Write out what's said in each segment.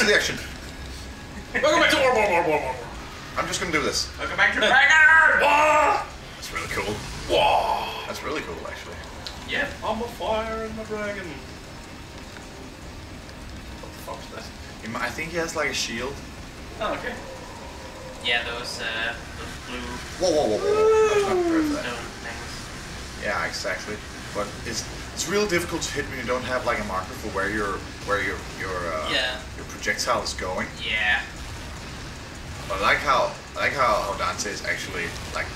to the action. Welcome back to War, War, War, War, War. I'm just gonna do this. Welcome back to Dragon! Whoa! That's really cool. Whoa. That's really cool, actually. Yeah. I'm a fire in my dragon. What the fuck is that? He mi- I think he has like a shield. Oh, okay. Yeah, those, uh, those blue Whoa, whoa, whoa, whoa. That's not prepared that. stone things. Yeah, exactly. But it's it's real difficult to hit when you don't have like a marker for where your where your your uh, Yeah. your projectile is going. Yeah. But I like how I like how, how Dante is actually like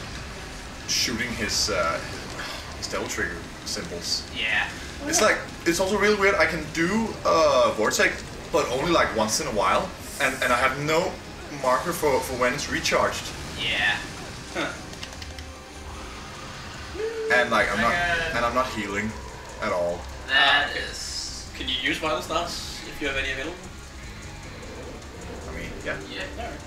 shooting his uh, his devil trigger symbols. Yeah. It's like it's also really weird. I can do uh, vortex, but only like once in a while, and and I have no marker for for when it's recharged. Yeah. Huh. And like I'm not and I'm not healing at all. That okay. is. Can you use violent stance if you have any available? I mean, yeah. Yeah. Alright.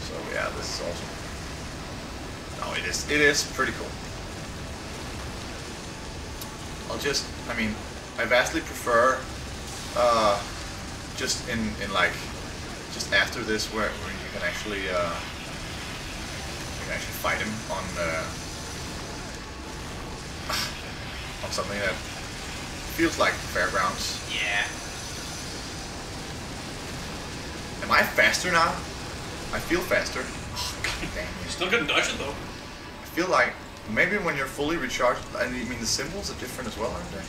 So yeah, this is awesome. No, it is. It is pretty cool. I'll just. I mean, I vastly prefer. Uh, just in in like, just after this, where, where you can actually uh, you can actually fight him on uh, on something that feels like fairgrounds. Yeah. Am I faster now? I feel faster. Oh, God damn you. Still couldn't dodge it though. I feel like maybe when you're fully recharged, I mean the symbols are different as well, aren't they?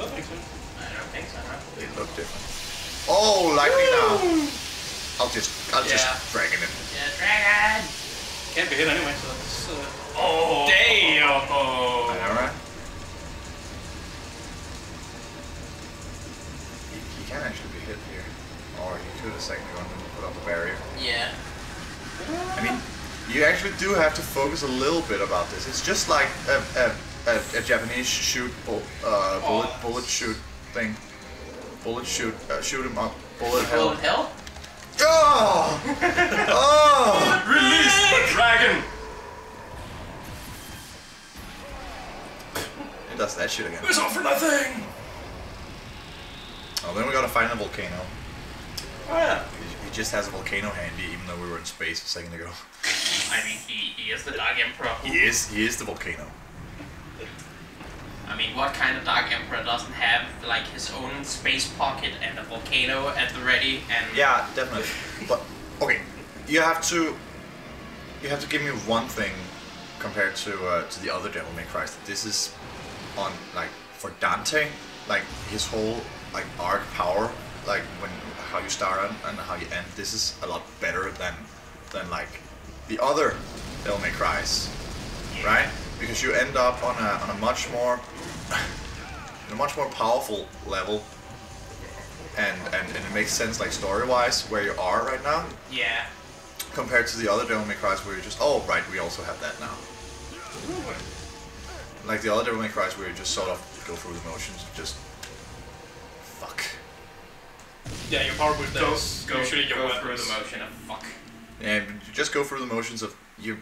That makes sense. I don't think so, no. They look different. Oh, lightning now. I'll just, I'll Yeah. just dragon it. Yeah, dragon! Can't be hit anyway, so that's. Uh, Oh! Damn. Oh! I know, right? He, he can actually be hit here, or he could a second ago and put up a barrier. Yeah. I mean, you actually do have to focus a little bit about this. It's just like a, a, a, a Japanese shoot, bu- uh, bullet, Oh. bullet shoot thing. Bullet shoot, uh, shoot him up, bullet Full hell. of hell? Oh! oh! Release the dragon! It does that shit again. It's all for nothing! Oh, then we gotta find a volcano. Oh yeah. He, he just has a volcano handy, even though we were in space a second ago. I mean, he, he is the Dark Emperor. He is, he is the volcano. I mean, what kind of Dark Emperor doesn't have, like, his own space pocket and a volcano at the ready and... Yeah, definitely. But okay, you have to, you have to give me one thing compared to uh, to the other Devil May Cry. This is on like for Dante, like his whole like arc power, like when how you start and, and how you end. This is a lot better than than like the other Devil May Cries, right? Because you end up on a on a much more a much more powerful level and, and, and it makes sense like story wise where you are right now Yeah. compared to the other Devil May Cries where you're just oh right we also have that now like the other Devil May Cries where you just sort of go through the motions of just fuck Yeah, your power boost Go, is go, usually your go weapons. through the motion of fuck. and you just go through the motions of you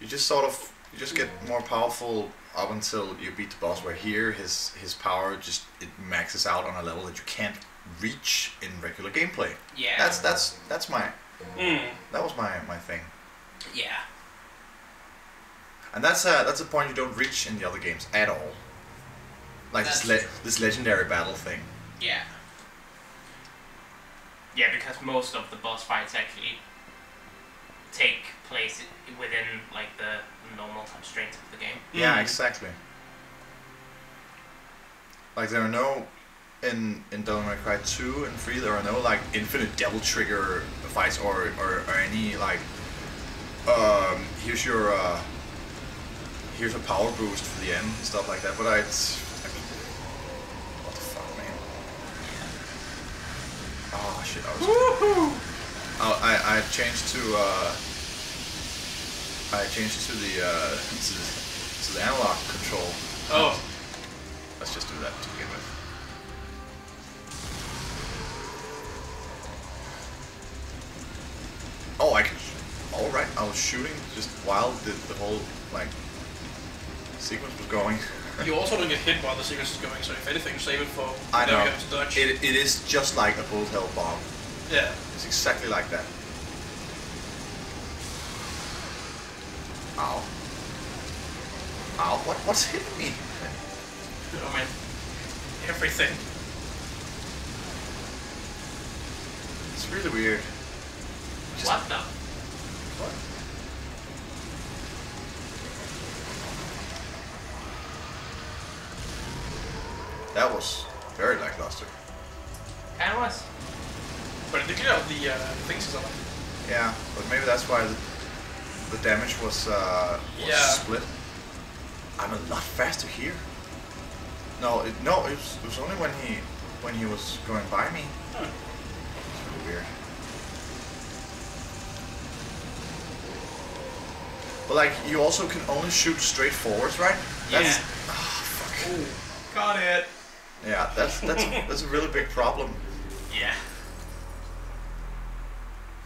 you just sort of you just get more powerful up until you beat the boss where here his his power just it maxes out on a level that you can't reach in regular gameplay Yeah. that's that's that's my Mm. that was my my thing Yeah. And that's a that's a point you don't reach in the other games at all. Like this That's- le- this legendary battle thing. Yeah. Yeah, because most of the boss fights actually take place within like the normal constraints of the game. Yeah, Mm. exactly. Like there are no in in Devil May Cry two and three there are no like infinite devil trigger fights or or, or any like um here's your uh here's a power boost for the end and stuff like that. But I, it's, I mean, what the fuck, man? Oh shit! I was. Oh, I I changed to uh. I changed to the uh to the, to the analog control. Oh. Let's just do that to begin with. Oh, I can. All right, I was shooting just while the, the whole like sequence was going. You also don't get hit while the sequence is going, so if anything, save it for I know. you have to dodge. It, it is just like a bullet hell bomb. Yeah. It's exactly like that. Ow. Ow, what, what's hitting me? I mean, everything. It's really weird. Just- What the? What? That was very lackluster. Kind of was. But it did out the uh, things on. Yeah, but maybe that's why the, the damage was, uh, was Yeah. split. I'm a lot faster here. No, it, no, it was, it was only when he when he was going by me. Huh. It's really weird. But like, you also can only shoot straight forwards, right? That's, Yeah. Ah, fuck. Got it. Yeah, that's that's that's a really big problem. Yeah.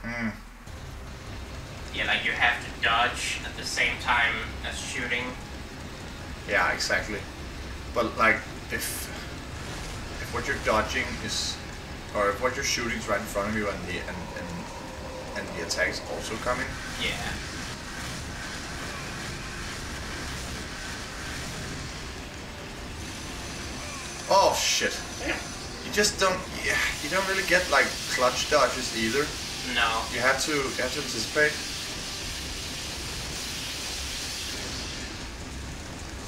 Hmm. Yeah, like you have to dodge at the same time as shooting. Yeah, exactly. But like, if if what you're dodging is, or if what you're shooting is right in front of you, and the and and, and the attack is also coming, Yeah. oh shit! Damn. You just don't, yeah, you don't really get like clutch dodges either. No. You have to you have to anticipate.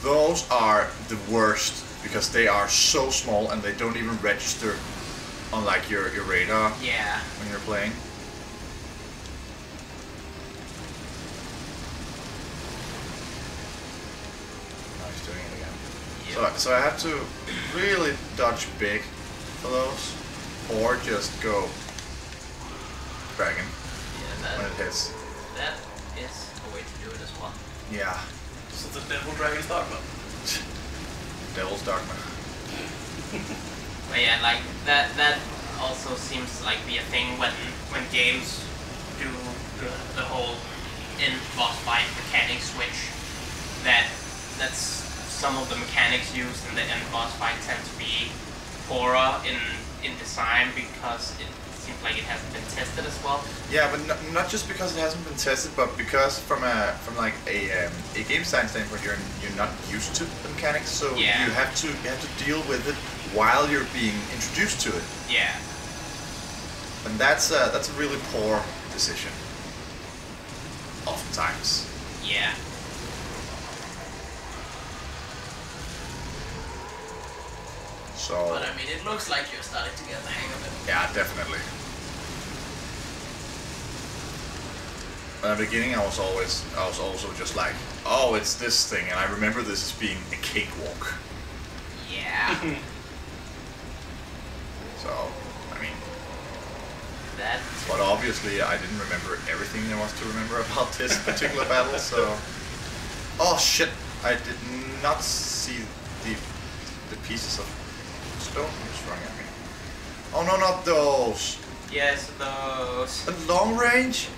Those are the worst because they are so small and they don't even register on like your, your radar Yeah. when you're playing. Now he's doing it again. So, so I have to really dodge big for those, or just go dragon Yeah, when it hits. That is a way to do it as well. Yeah, So the Devil Dragon's Dogma. Devil's Dogma. But yeah, like that that also seems like be a thing when when games do the, the whole in boss fight mechanic switch. That that's some of the mechanics used in the end boss fight tend to be poorer in in design because it seems like it hasn't been tested as well. Yeah, but not, not just because it hasn't been tested, but because from a from like a um, a game science standpoint, you're you're not used to the mechanics, so Yeah. you have to you have to deal with it while you're being introduced to it, Yeah. and that's uh, that's a really poor decision. Oftentimes. Yeah. So But I mean, it looks like you're starting to get the hang of it. yeah, definitely. At the beginning, I was always I was also just like, oh, it's this thing, and I remember this as being a cakewalk. Yeah. So I mean. that. But obviously, I didn't remember everything there was to remember about this particular battle, so... Oh shit! I did not see the the pieces of stone he was at me. Oh no, not those! Yes, those. At long range?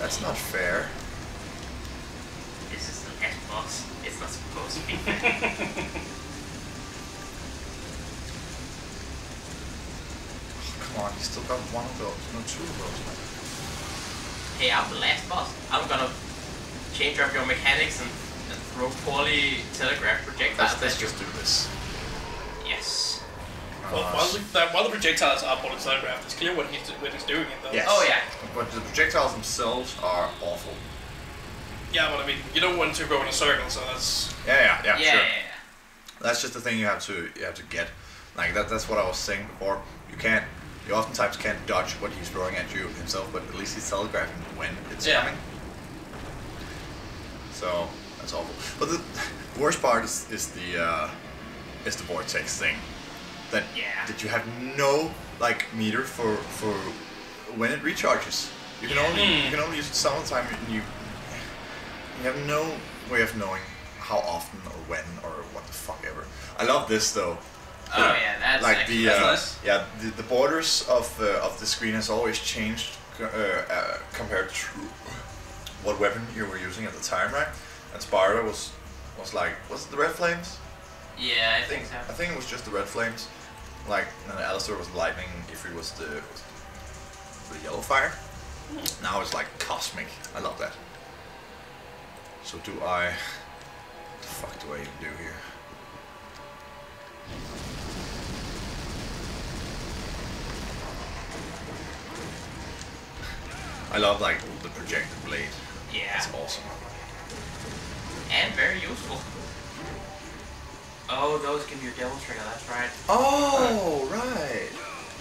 That's not fair. This is the last boss. It's not supposed to be. Oh, come on, you still got one of those, no two of those. Man. hey, I'm the last boss. I'm gonna change up your mechanics and, and throw poorly telegraph projectiles Let's, let's just do this. Yes. Well, while, the, that, while the projectiles are bullet telegraphed, it's clear what he's, what he's doing in those. Yes. Oh, yeah. But the projectiles themselves are awful. Yeah, but I mean, you don't want to go in a circle, so that's. Yeah, yeah, yeah, Yeah, sure. yeah, yeah. That's just the thing you have to you have to get. Like that that's what I was saying before. You can't you oftentimes can't dodge what he's throwing at you himself, but at least he's telegraphing when it's Yeah. coming. So that's awful. But the worst part is, is the uh, is the vortex thing. That Yeah. that you have no like meter for for when it recharges. You can Yeah. only you Hmm. can only use it some of the time and you you have no way of knowing how often or when or what the fuck ever. I love this though. Oh, yeah, that's like actually the uh, nice. yeah the, the borders of uh, of the screen has always changed uh, uh, compared to what weapon you were using at the time, right? And Sparda was was like was it the red flames? Yeah, I think so. I think it was just the red flames. Like, and then Alastor was lightning, Ifrit was the, was the yellow fire. Hmm. Now it's like cosmic. I love that. So do I... What the fuck do I even do here? I love like the projected blade. Yeah, It's awesome. and very useful. Oh, those give you a devil trigger. That's right. Oh, right.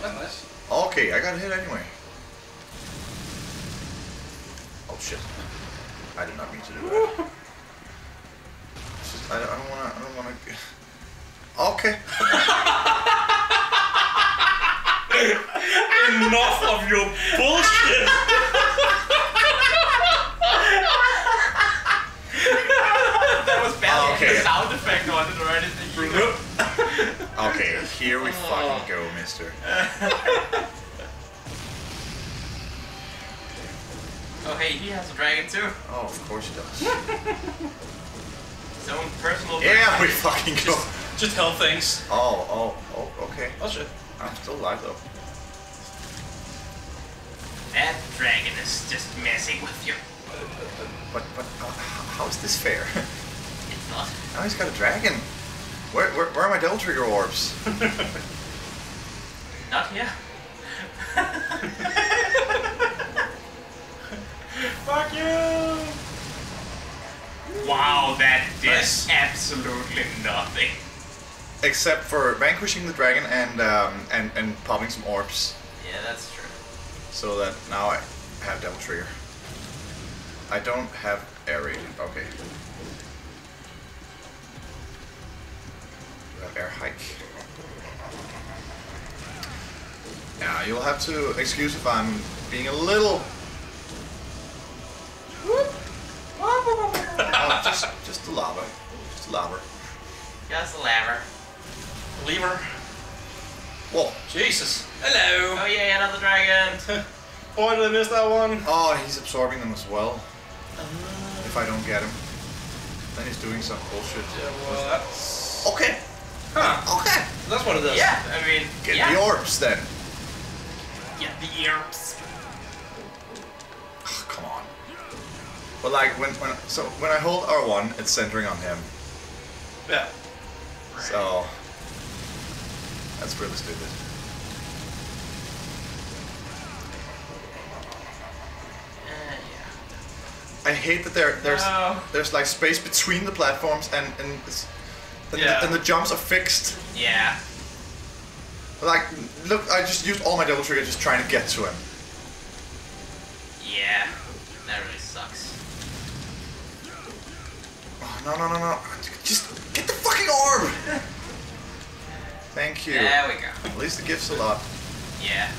Nice. Okay, I got hit anyway. Oh shit. I did not mean to do that. Just- I I don't wanna, I don't wanna... Okay. Enough of your bullshit! That was bad. Okay. The sound effect on it or anything. Nope. Okay, here we fucking. Oh, hey, he has a dragon too. Oh, of course he does. His own personal. Yeah, we fucking go. Just, just health things. Oh, oh, oh, okay. Oh shit. I'm still alive though. That dragon is just messing with you. But, but, uh, how is this fair? It's not. Now he's got a dragon. Where, where, where are my Devil Trigger orbs? Not here. Fuck you! Wow, that did Nice. absolutely nothing. Except for vanquishing the dragon and um, and and popping some orbs, Yeah, that's true. so that now I have Devil Trigger. I don't have air raid. Okay. Do I have air hike? Yeah, you'll have to excuse if I'm being a little. Oh, just, just the lava, just the lava. Just a lever. Lever. Whoa! Jesus. Hello. Oh yeah, another dragon. Boy, did I miss that one. Oh, he's absorbing them as well. Uh. If I don't get him, then he's doing some bullshit. Yeah, well, that's... Okay, Huh. okay. That's what it is. yeah, I mean, Get yeah. the orbs then. Get the earps. Ugh, come on. But like when when so when I hold R1, it's centering on him. Yeah. So that's really stupid. Yeah. I hate that there there's No. there's like space between the platforms and and and, Yeah. the, and the jumps are fixed. Yeah. Like look, I just used all my devil trigger just trying to get to him. Yeah. That really sucks. Oh, no no no no! Just get the fucking orb. Thank you. There we go. At least the gift's a lot. Yeah.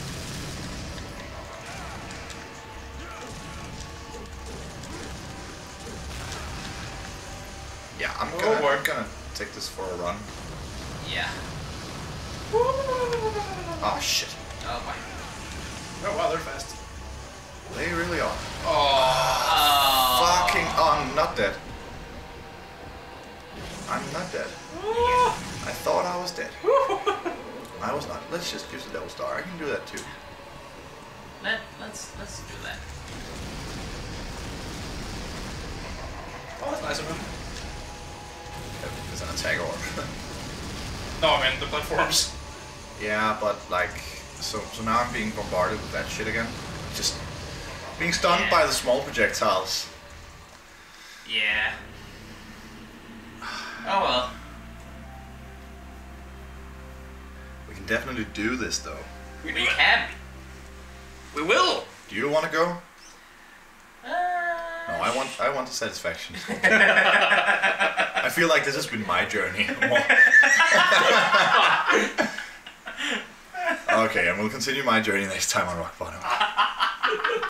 Yeah, I'm Oh, gonna, boy. I'm gonna take this for a run. Yeah. Oh shit. Oh my. Oh wow, they're fast. They really are. Oh. Oh. Fucking. Oh, I'm not dead. I'm not dead. I thought I was dead. I was not. Let's just use the Devil Star. I can do that too. Let let's let's do that. Oh, that's nice of him. It's an attack orb. No, I mean the platforms. Yeah, but like, so so now I'm being bombarded with that shit again. Just being stunned Yeah. by the small projectiles. Yeah. Oh well. We can definitely do this though. We can. We will. Do you want to go? Uh, No, I want I want the satisfaction. I feel like this has been my journey. okay, and we'll continue my journey next time on Rock Bottom.